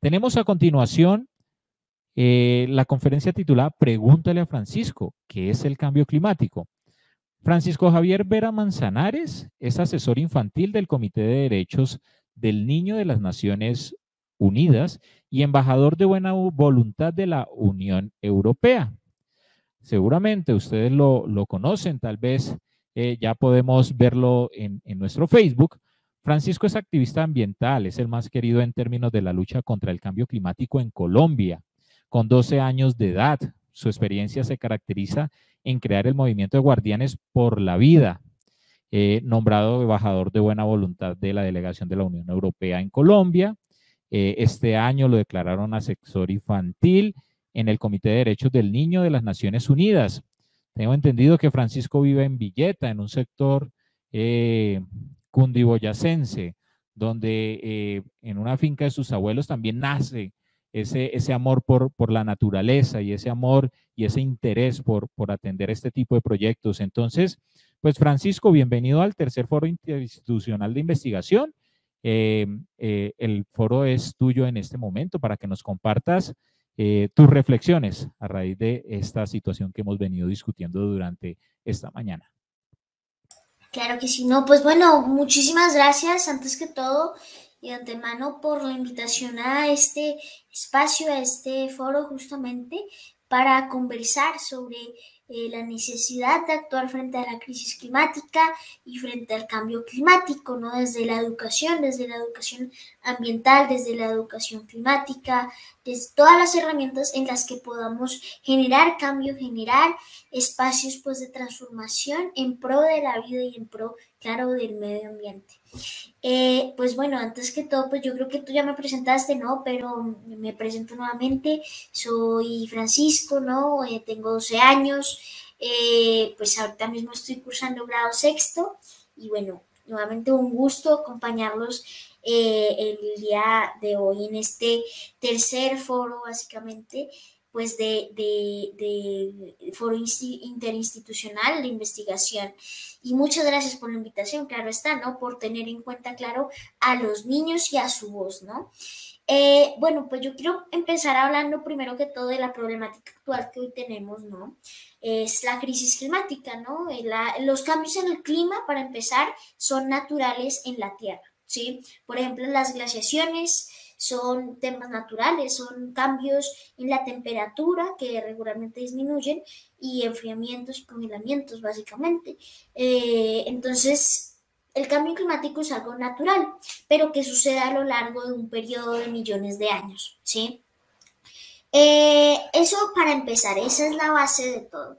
Tenemos a continuación eh, la conferencia titulada Pregúntale a Francisco, ¿qué es el cambio climático? Francisco Javier Vera Manzanares es asesor infantil del Comité de Derechos del Niño de las Naciones Unidas y embajador de buena voluntad de la Unión Europea. Seguramente ustedes lo, conocen, tal vez eh, ya podemos verlo en, en nuestro Facebook. Francisco es activista ambiental, es el más querido en términos de la lucha contra el cambio climático en Colombia. Con 12 años de edad, su experiencia se caracteriza en crear el movimiento de guardianes por la vida, nombrado embajador de buena voluntad de la delegación de la Unión Europea en Colombia. Eh, este año lo declararon asesor infantil en el Comité de Derechos del Niño de las Naciones Unidas. Tengo entendido que Francisco vive en Villeta, en un sector eh, cundiboyacense, donde en una finca de sus abuelos también nace ese, ese amor por, por, la naturaleza y ese amor y ese interés por, por atender este tipo de proyectos. Entonces, pues Francisco, bienvenido al tercer foro interinstitucional de investigación. Eh, eh, el foro es tuyo en este momento para que nos compartas eh, tus reflexiones a raíz de esta situación que hemos venido discutiendo durante esta mañana. Claro que sí, no, pues bueno, muchísimas gracias antes que todo y de antemano por la invitación a este espacio, a este foro justamente para conversar sobre eh, la necesidad de actuar frente a la crisis climática y frente al cambio climático, ¿no? Desde la educación, desde la educación ambiental, desde la educación climática, desde todas las herramientas en las que podamos generar cambio, generar espacios pues de transformación en pro de la vida y en pro, claro, del medio ambiente. Eh, pues bueno, antes que todo, pues yo creo que tú ya me presentaste, ¿no? Pero me presento nuevamente, soy Francisco, ¿no? Eh, tengo 12 años, eh, pues ahorita mismo estoy cursando grado sexto y bueno, nuevamente un gusto acompañarlos el día de hoy en este tercer foro, básicamente, pues de, de, foro interinstitucional de investigación. Y muchas gracias por la invitación, claro está, ¿no? Por tener en cuenta, claro, a los niños y a su voz, ¿no? Eh, bueno, pues yo quiero empezar hablando primero que todo de la problemática actual que hoy tenemos, ¿no? Es la crisis climática, ¿no? Eh, los cambios en el clima, para empezar, son naturales en la Tierra, ¿sí? Por ejemplo, las glaciaciones, son temas naturales, son cambios en la temperatura que regularmente disminuyen y enfriamientos y congelamientos básicamente. Eh, entonces, el cambio climático es algo natural, pero que sucede a lo largo de un periodo de millones de años, ¿sí? Eh, eso para empezar, esa es la base de todo.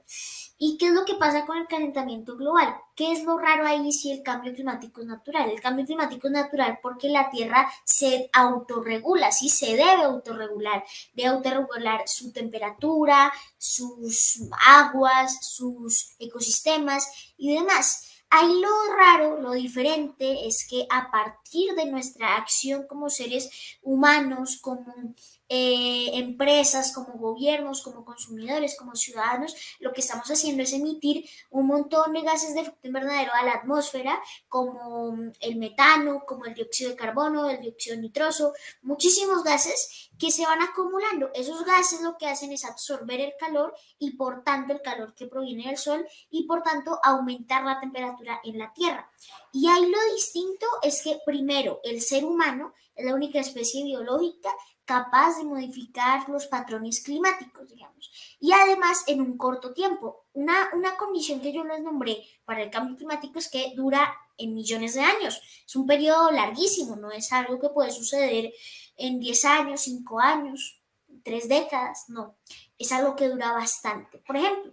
¿Y qué es lo que pasa con el calentamiento global? ¿Qué es lo raro ahí si el cambio climático es natural? El cambio climático es natural porque la Tierra se autorregula, sí, se debe autorregular, debe autorregular su temperatura, sus aguas, sus ecosistemas y demás. Ahí lo raro, lo diferente es que a partir de nuestra acción como seres humanos, como eh, empresas, como gobiernos, como consumidores, como ciudadanos, lo que estamos haciendo es emitir un montón de gases de efecto invernadero a la atmósfera, como el metano, como el dióxido de carbono, el dióxido nitroso, muchísimos gases que se van acumulando. Esos gases lo que hacen es absorber el calor y por tanto el calor que proviene del sol y por tanto aumentar la temperatura en la Tierra. Y ahí lo distinto es que primero el ser humano es la única especie biológica capaz de modificar los patrones climáticos, digamos. Y además en un corto tiempo. Una, una condición que yo les nombré para el cambio climático es que dura en millones de años. Es un periodo larguísimo, no es algo que puede suceder en 10 años, 5 años, 3 décadas, no. Es algo que dura bastante. Por ejemplo,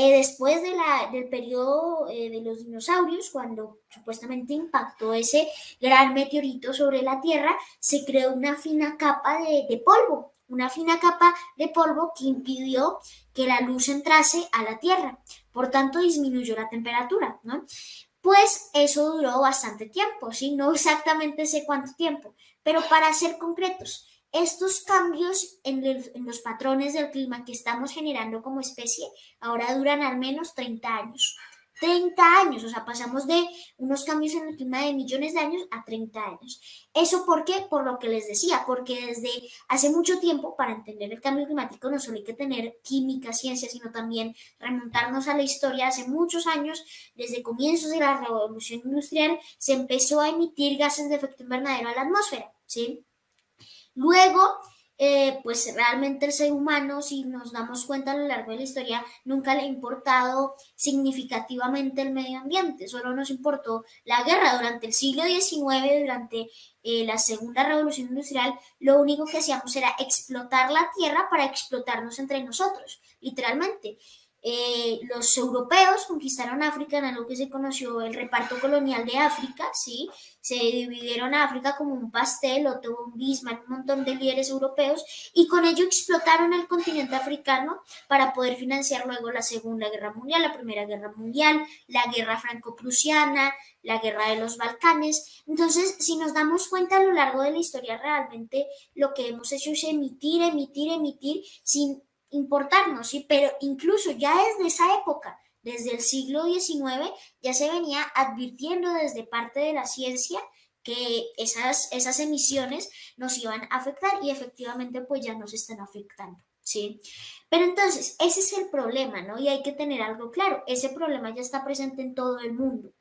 eh, después del periodo eh, de los dinosaurios, cuando supuestamente impactó ese gran meteorito sobre la Tierra, se creó una fina capa de, polvo, una fina capa de polvo que impidió que la luz entrase a la Tierra. Por tanto, disminuyó la temperatura. Pues eso duró bastante tiempo, ¿sí? No exactamente sé cuánto tiempo, pero para ser concretos, estos cambios en, los patrones del clima que estamos generando como especie ahora duran al menos 30 años. 30 años, o sea, pasamos de unos cambios en el clima de millones de años a 30 años. ¿Eso por qué? Por lo que les decía, porque desde hace mucho tiempo, para entender el cambio climático, no solo hay que tener química, ciencia, sino también remontarnos a la historia. Hace muchos años, desde comienzos de la revolución industrial, se empezó a emitir gases de efecto invernadero a la atmósfera, ¿sí? Luego, eh, pues realmente el ser humano, si nos damos cuenta a lo largo de la historia, nunca le ha importado significativamente el medio ambiente, solo nos importó la guerra durante el siglo XIX, durante eh, la segunda revolución industrial, lo único que hacíamos era explotar la tierra para explotarnos entre nosotros, literalmente. Eh, los europeos conquistaron África en algo que se conoció el reparto colonial de África, ¿sí? Se dividieron África como un pastel, Otto von Bismarck, un montón de líderes europeos, y con ello explotaron el continente africano para poder financiar luego la Segunda Guerra Mundial, la Primera Guerra Mundial, la Guerra Franco-Prusiana, la Guerra de los Balcanes. Entonces, si nos damos cuenta a lo largo de la historia, realmente lo que hemos hecho es emitir, emitir, emitir, sin importarnos, ¿sí? Pero incluso ya desde esa época, desde el siglo XIX, ya se venía advirtiendo desde parte de la ciencia que esas, esas emisiones nos iban a afectar y efectivamente pues ya nos están afectando, ¿sí? Pero entonces, ese es el problema, ¿no? Y hay que tener algo claro, ese problema ya está presente en todo el mundo.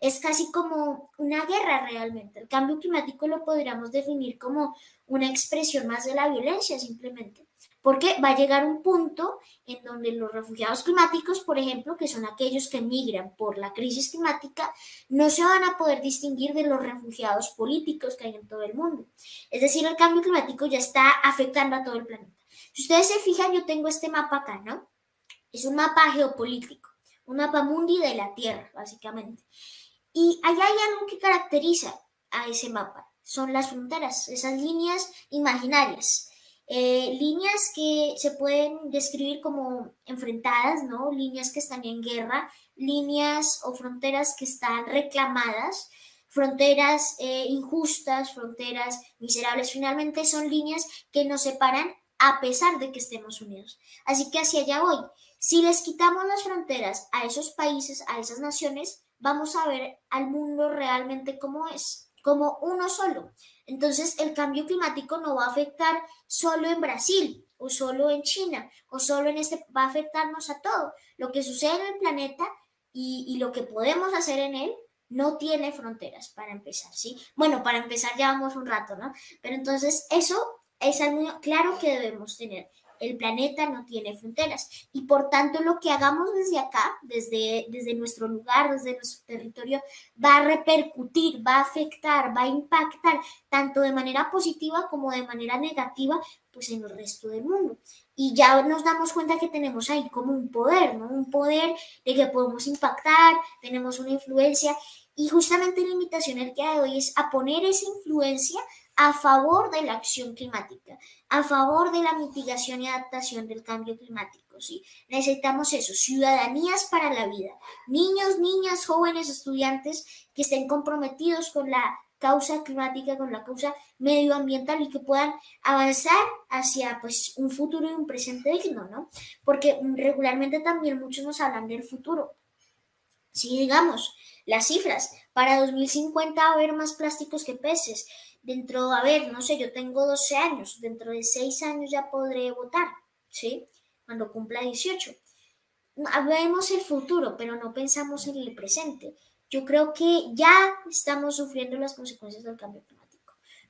Es casi como una guerra realmente. El cambio climático lo podríamos definir como una expresión más de la violencia simplemente porque va a llegar un punto en donde los refugiados climáticos, por ejemplo, que son aquellos que migran por la crisis climática, no se van a poder distinguir de los refugiados políticos que hay en todo el mundo. Es decir, el cambio climático ya está afectando a todo el planeta. Si ustedes se fijan, yo tengo este mapa acá, ¿no? Es un mapa geopolítico, un mapa mundi de la Tierra, básicamente. Y allá hay algo que caracteriza a ese mapa, son las fronteras, esas líneas imaginarias. Eh, líneas que se pueden describir como enfrentadas, ¿no? Líneas que están en guerra, líneas o fronteras que están reclamadas, fronteras eh, injustas, fronteras miserables. Finalmente son líneas que nos separan a pesar de que estemos unidos. Así que hacia allá voy. Si les quitamos las fronteras a esos países, a esas naciones, vamos a ver al mundo realmente como es, como uno solo. Entonces, el cambio climático no va a afectar solo en Brasil o solo en China o solo en este, va a afectarnos a todo. Lo que sucede en el planeta y, lo que podemos hacer en él no tiene fronteras para empezar, ¿sí? Bueno, para empezar ya vamos un rato, ¿no? Pero entonces eso es algo claro que debemos tener. El planeta no tiene fronteras y por tanto lo que hagamos desde acá, desde, desde nuestro lugar, desde nuestro territorio, va a repercutir, va a afectar, va a impactar tanto de manera positiva como de manera negativa pues en el resto del mundo. Y ya nos damos cuenta que tenemos ahí como un poder, ¿no? Un poder de que podemos impactar, tenemos una influencia y justamente la invitación el día de hoy es a poner esa influencia a favor de la acción climática, a favor de la mitigación y adaptación del cambio climático. ¿sí? Necesitamos eso, ciudadanías para la vida, niños, niñas, jóvenes, estudiantes que estén comprometidos con la causa climática, con la causa medioambiental y que puedan avanzar hacia pues, un futuro y un presente digno, ¿no? Porque regularmente también muchos nos hablan del futuro. Si digamos las cifras, para 2050 va a haber más plásticos que peces, dentro, a ver, no sé, yo tengo 12 años, dentro de 6 años ya podré votar, ¿sí? Cuando cumpla 18. Vemos el futuro, pero no pensamos en el presente. Yo creo que ya estamos sufriendo las consecuencias del cambio climático.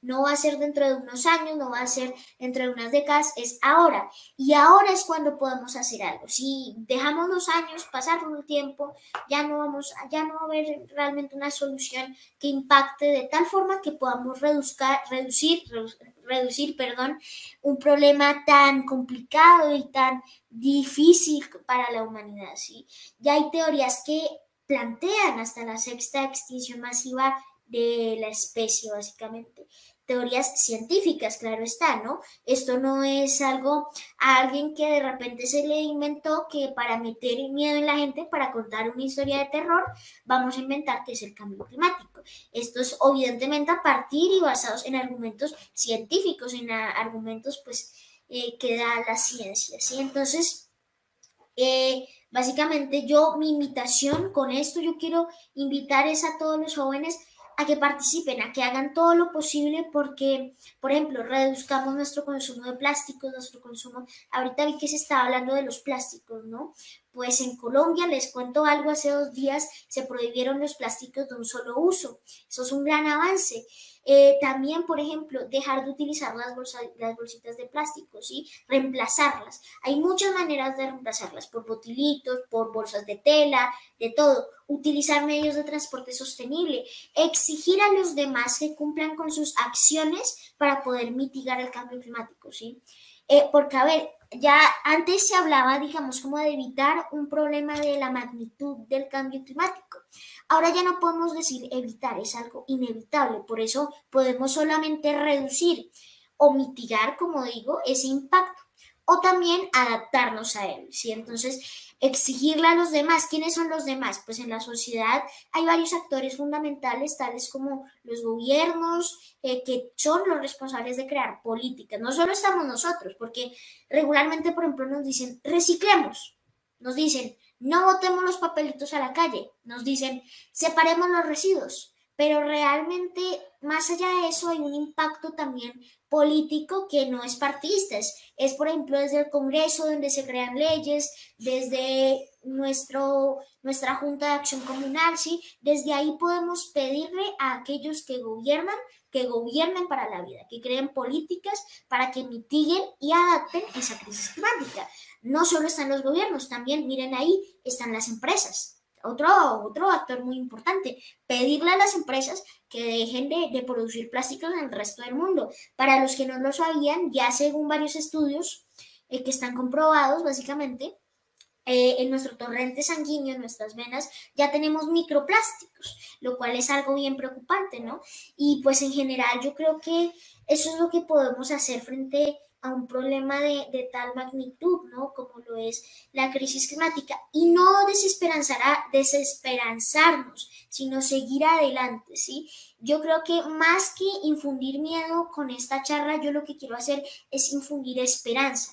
No va a ser dentro de unos años, no va a ser dentro de unas décadas, es ahora. Y ahora es cuando podemos hacer algo. Si dejamos los años, pasar un tiempo, ya no vamos, ya no va a haber realmente una solución que impacte de tal forma que podamos reducir, reducir, perdón, un problema tan complicado y tan difícil para la humanidad. ¿sí? Ya hay teorías que plantean hasta la sexta extinción masiva de la especie, básicamente teorías científicas, claro está, ¿no? Esto no es algo a alguien que de repente se le inventó que para meter miedo en la gente, para contar una historia de terror, vamos a inventar que es el cambio climático. Esto es evidentemente a partir y basados en argumentos científicos, en argumentos pues eh, que da la ciencia, ¿sí? Entonces, eh, Básicamente yo, mi invitación con esto, yo quiero invitar es a todos los jóvenes a que participen, a que hagan todo lo posible porque, por ejemplo, reduzcamos nuestro consumo de plásticos, nuestro consumo, ahorita vi que se estaba hablando de los plásticos, ¿no? Pues en Colombia, les cuento algo, hace dos días se prohibieron los plásticos de un solo uso. Eso es un gran avance. Eh, también, por ejemplo, dejar de utilizar las, bolsas, las bolsitas de plástico, ¿sí? Reemplazarlas. Hay muchas maneras de reemplazarlas, por botilitos, por bolsas de tela, de todo. Utilizar medios de transporte sostenible. Exigir a los demás que cumplan con sus acciones para poder mitigar el cambio climático, ¿sí? Eh, porque, a ver, ya antes se hablaba, digamos, como de evitar un problema de la magnitud del cambio climático. Ahora ya no podemos decir evitar, es algo inevitable, por eso podemos solamente reducir o mitigar, como digo, ese impacto o también adaptarnos a él, ¿sí? Entonces, exigirle a los demás, ¿quiénes son los demás? Pues en la sociedad hay varios actores fundamentales, tales como los gobiernos, eh, que son los responsables de crear políticas. No solo estamos nosotros, porque regularmente, por ejemplo, nos dicen, reciclemos, nos dicen, no botemos los papelitos a la calle, nos dicen, separemos los residuos, pero realmente más allá de eso hay un impacto también político que no es partidista, es, por ejemplo desde el Congreso donde se crean leyes, desde nuestro, nuestra Junta de Acción Comunal, ¿sí? desde ahí podemos pedirle a aquellos que gobiernan que gobiernen para la vida, que creen políticas para que mitiguen y adapten esa crisis climática no solo están los gobiernos, también miren ahí están las empresas. Otro, otro actor muy importante, pedirle a las empresas que dejen de, producir plásticos en el resto del mundo. Para los que no lo sabían, ya según varios estudios eh, que están comprobados, básicamente, eh, en nuestro torrente sanguíneo, en nuestras venas, ya tenemos microplásticos, lo cual es algo bien preocupante, ¿no? Y pues en general yo creo que eso es lo que podemos hacer frente a un problema de, tal magnitud, ¿no? Como lo es la crisis climática. Y no desesperanzará, desesperanzarnos, sino seguir adelante, ¿sí? Yo creo que más que infundir miedo con esta charla, yo lo que quiero hacer es infundir esperanza.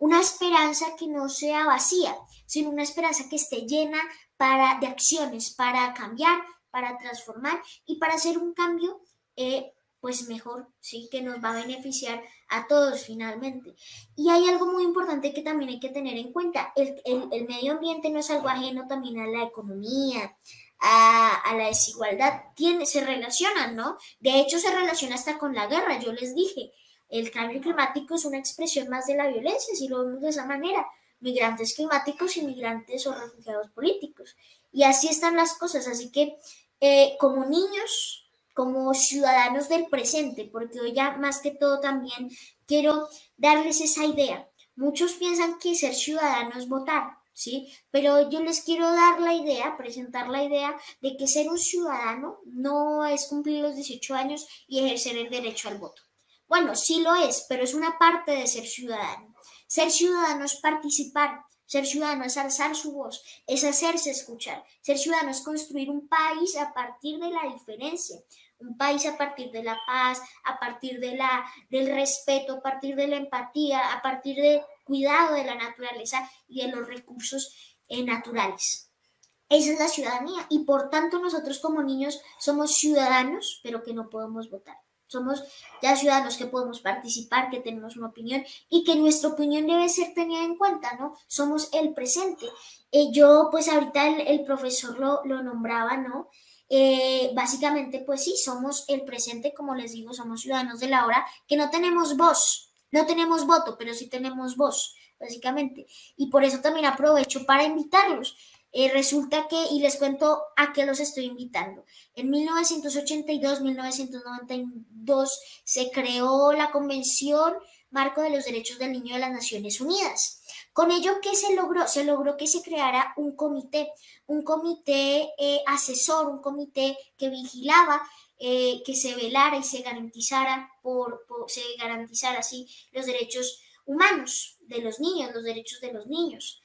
Una esperanza que no sea vacía, sino una esperanza que esté llena para, de acciones para cambiar, para transformar y para hacer un cambio eh, pues mejor, sí, que nos va a beneficiar a todos finalmente. Y hay algo muy importante que también hay que tener en cuenta, el, el, medio ambiente no es algo ajeno también a la economía, a, a, la desigualdad, tiene, se relacionan, ¿no? De hecho, se relaciona hasta con la guerra, yo les dije, el cambio climático es una expresión más de la violencia, si lo vemos de esa manera, migrantes climáticos, inmigrantes o refugiados políticos. Y así están las cosas, así que eh, como niños, como ciudadanos del presente, porque hoy ya más que todo también quiero darles esa idea. Muchos piensan que ser ciudadano es votar, ¿sí? Pero yo les quiero dar la idea, presentar la idea de que ser un ciudadano no es cumplir los 18 años y ejercer el derecho al voto. Bueno, sí lo es, pero es una parte de ser ciudadano. Ser ciudadano es participar, ser ciudadano es alzar su voz, es hacerse escuchar. Ser ciudadano es construir un país a partir de la diferencia, un país a partir de la paz, a partir de la, del respeto, a partir de la empatía, a partir del cuidado de la naturaleza y de los recursos eh, naturales. Esa es la ciudadanía y por tanto nosotros como niños somos ciudadanos, pero que no podemos votar. Somos ya ciudadanos que podemos participar, que tenemos una opinión y que nuestra opinión debe ser tenida en cuenta, ¿no? Somos el presente. Eh, yo, pues ahorita el, profesor lo, lo, nombraba, ¿no? Eh, básicamente, pues sí, somos el presente, como les digo, somos ciudadanos de la hora, que no tenemos voz, no tenemos voto, pero sí tenemos voz, básicamente. Y por eso también aprovecho para invitarlos. Eh, resulta que, y les cuento a qué los estoy invitando. En 1982-1992 se creó la Convención Marco de los Derechos del Niño de las Naciones Unidas. Con ello, ¿qué se logró? Se logró que se creara un comité, un comité eh, asesor, un comité que vigilaba eh, que se velara y se garantizara por, se garantizara así los derechos humanos de los niños, los derechos de los niños.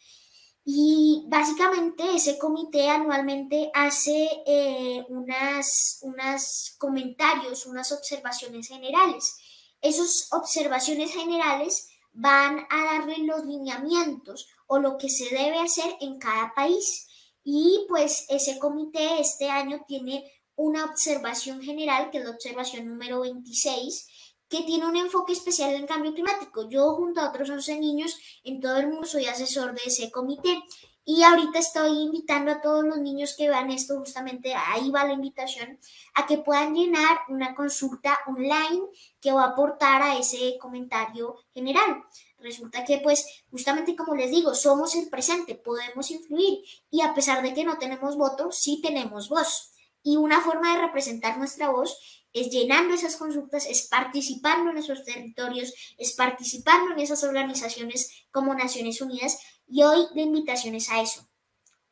Y básicamente ese comité anualmente hace eh, unas, unas comentarios, unas observaciones generales. Esas observaciones generales van a darle los lineamientos o lo que se debe hacer en cada país. Y pues ese comité este año tiene una observación general, que es la observación número 26, que tiene un enfoque especial en cambio climático. Yo junto a otros 11 niños en todo el mundo soy asesor de ese comité y ahorita estoy invitando a todos los niños que vean esto, justamente ahí va la invitación, a que puedan llenar una consulta online que va a aportar a ese comentario general. Resulta que, pues, justamente como les digo, somos el presente, podemos influir y a pesar de que no tenemos voto, sí tenemos voz. Y una forma de representar nuestra voz es llenando esas consultas, es participando en esos territorios, es participando en esas organizaciones como Naciones Unidas y hoy la invitación es a eso.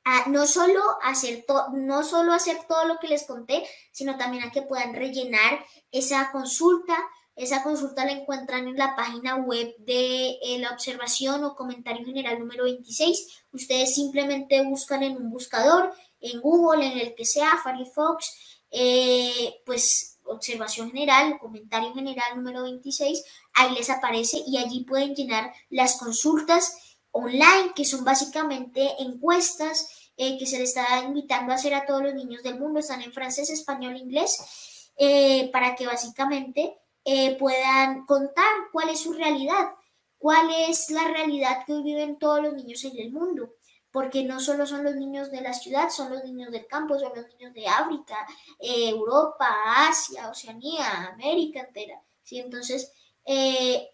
A no, solo hacer no solo hacer todo lo que les conté, sino también a que puedan rellenar esa consulta. Esa consulta la encuentran en la página web de eh, la observación o comentario general número 26. Ustedes simplemente buscan en un buscador, en Google, en el que sea, Firefox, eh, pues observación general, comentario general número 26, ahí les aparece y allí pueden llenar las consultas online, que son básicamente encuestas eh, que se le está invitando a hacer a todos los niños del mundo, están en francés, español, inglés, eh, para que básicamente eh, puedan contar cuál es su realidad, cuál es la realidad que hoy viven todos los niños en el mundo, porque no solo son los niños de la ciudad, son los niños del campo, son los niños de África, Europa, Asia, Oceanía, América entera. ¿sí? Entonces,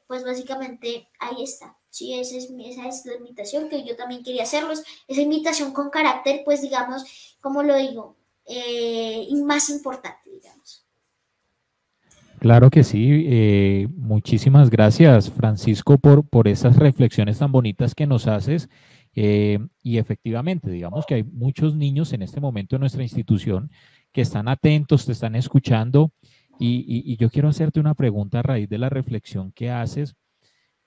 pues básicamente ahí está. Sí, esa es, esa es la invitación que yo también quería hacerlos. Esa invitación con carácter, pues digamos, como lo digo, eh, más importante, digamos. Claro que sí. Eh, muchísimas gracias, Francisco, por, por esas reflexiones tan bonitas que nos haces. Eh, y efectivamente, digamos que hay muchos niños en este momento en nuestra institución que están atentos, te están escuchando. y yo quiero hacerte una pregunta a raíz de la reflexión que haces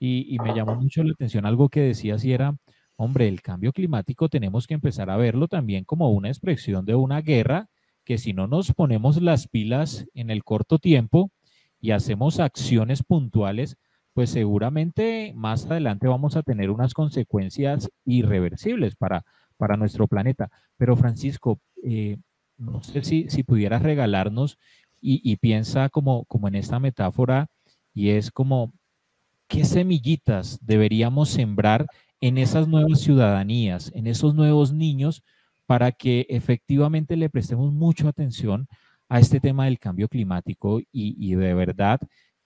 y, me llamó mucho la atención algo que decías y era, hombre, el cambio climático tenemos que empezar a verlo también como una expresión de una guerra que si no nos ponemos las pilas en el corto tiempo y hacemos acciones puntuales, pues seguramente más adelante vamos a tener unas consecuencias irreversibles para, para nuestro planeta. Pero Francisco, eh, no sé si, si pudieras regalarnos y, piensa como, como en esta metáfora y es como ¿qué semillitas deberíamos sembrar en esas nuevas ciudadanías, en esos nuevos niños, para que efectivamente le prestemos mucha atención a este tema del cambio climático y, de verdad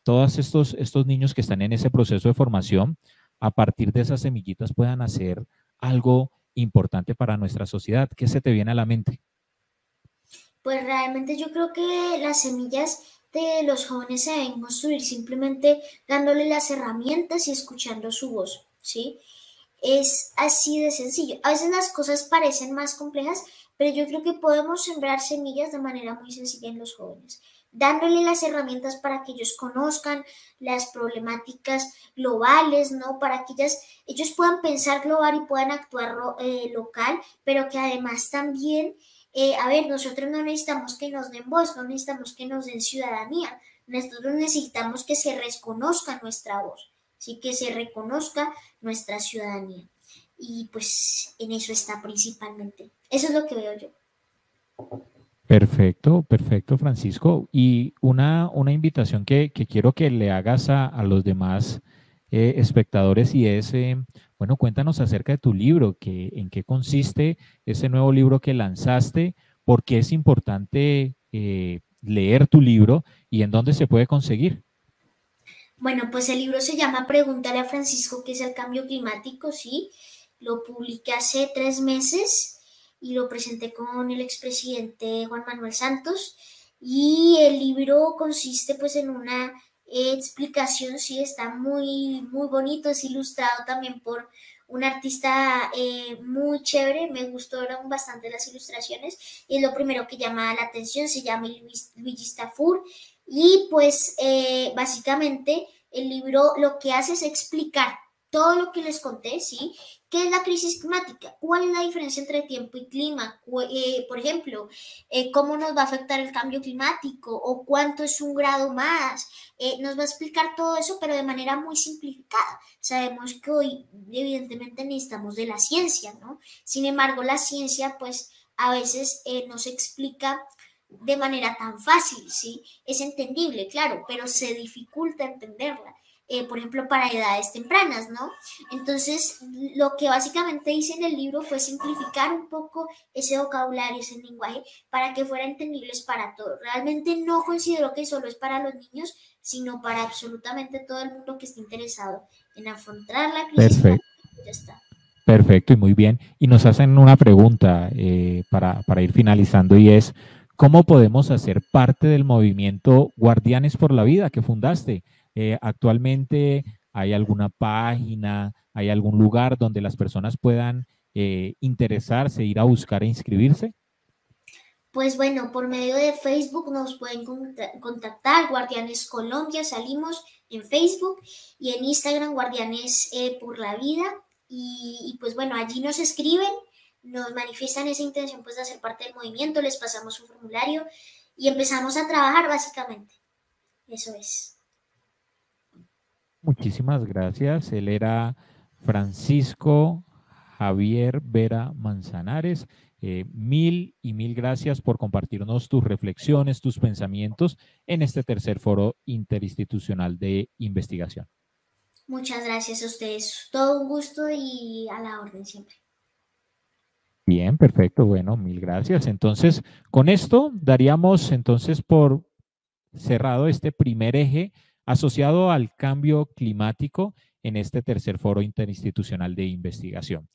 todos estos, estos niños que están en ese proceso de formación, a partir de esas semillitas puedan hacer algo importante para nuestra sociedad. ¿Qué se te viene a la mente? Pues realmente yo creo que las semillas de los jóvenes se deben construir simplemente dándole las herramientas y escuchando su voz, ¿sí? Es así de sencillo. A veces las cosas parecen más complejas, pero yo creo que podemos sembrar semillas de manera muy sencilla en los jóvenes, dándole las herramientas para que ellos conozcan las problemáticas globales, ¿no? Para que ellos puedan pensar global y puedan actuar eh, local, pero que además también eh, a ver, nosotros no necesitamos que nos den voz, no necesitamos que nos den ciudadanía, nosotros necesitamos que se reconozca nuestra voz, ¿sí? que se reconozca nuestra ciudadanía. Y pues en eso está principalmente. Eso es lo que veo yo. Perfecto, perfecto, Francisco. Y una, una invitación que, quiero que le hagas a, los demás eh, espectadores y es, eh, bueno, cuéntanos acerca de tu libro, que, en qué consiste ese nuevo libro que lanzaste, por qué es importante eh, leer tu libro y en dónde se puede conseguir. Bueno, pues el libro se llama Pregúntale a Francisco qué es el cambio climático, sí. Lo publiqué hace tres meses y lo presenté con el expresidente Juan Manuel Santos. Y el libro consiste pues en una explicación, sí, está muy, muy bonito, es ilustrado también por un artista eh, muy chévere, me gustaron bastante las ilustraciones, y es lo primero que llama la atención, se llama Luigi Staffur, y pues eh, básicamente el libro lo que hace es explicar todo lo que les conté, ¿sí? ¿Qué es la crisis climática? ¿Cuál es la diferencia entre tiempo y clima? Eh, por ejemplo, eh, ¿cómo nos va a afectar el cambio climático? ¿O cuánto es un grado más? Eh, nos va a explicar todo eso, pero de manera muy simplificada. Sabemos que hoy, evidentemente, necesitamos de la ciencia, ¿no? Sin embargo, la ciencia, pues, a veces no se explica de manera tan fácil, ¿sí? Es entendible, claro, pero se dificulta entenderla. Eh, por ejemplo, para edades tempranas, ¿no? Entonces, lo que básicamente hice en el libro fue simplificar un poco ese vocabulario, ese lenguaje, para que fuera entendibles para todos. Realmente no considero que solo es para los niños, sino para absolutamente todo el mundo que esté interesado en afrontar la crisis. Perfecto. Ya está. Perfecto y muy bien. Y nos hacen una pregunta eh, para, para ir finalizando y es, ¿cómo podemos hacer parte del movimiento Guardianes por la Vida que fundaste? Eh, actualmente hay alguna página, hay algún lugar donde las personas puedan eh, interesarse, ir a buscar e inscribirse? Pues bueno, por medio de Facebook nos pueden contactar, Guardianes Colombia, salimos en Facebook y en Instagram, Guardianes eh, por la Vida. Y, pues bueno, allí nos escriben, nos manifiestan esa intención pues de hacer parte del movimiento, les pasamos un formulario y empezamos a trabajar básicamente. Eso es. Muchísimas gracias. Él era Francisco Javier Vera Manzanares. Eh, mil y mil gracias por compartirnos tus reflexiones, tus pensamientos en este tercer foro interinstitucional de investigación. Muchas gracias a ustedes. Todo un gusto y a la orden siempre. Bien, perfecto. Bueno, mil gracias. Entonces, con esto daríamos entonces por cerrado este primer eje asociado al cambio climático en este tercer foro interinstitucional de investigación.